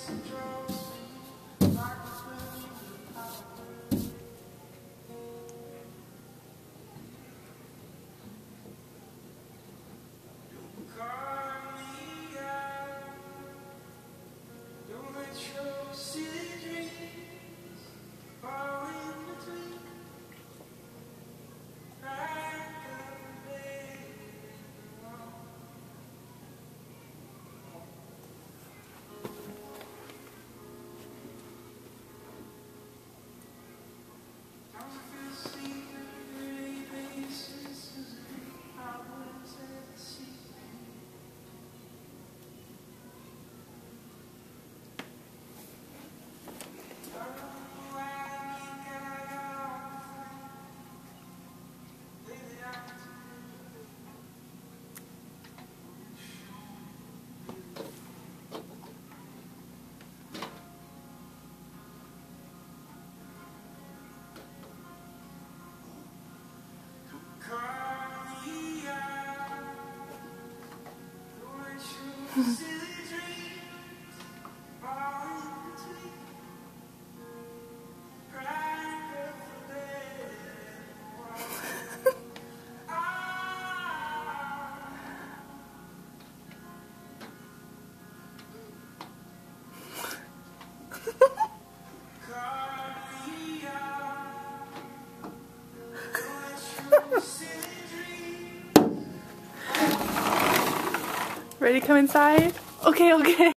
Jackson Drive. 嗯 Ready to come inside? Okay, okay.